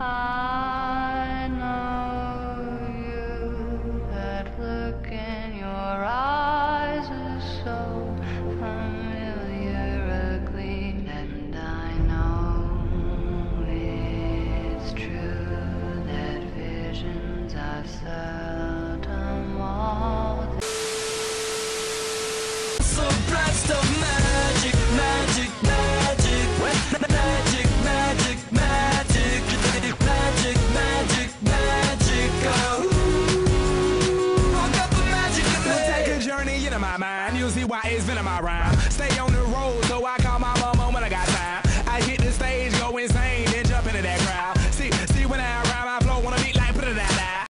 i know you that look in your eyes are so familiar clean and myself. Uh... venom, my mind. You see why it's venom, my rhyme. Stay on the road so I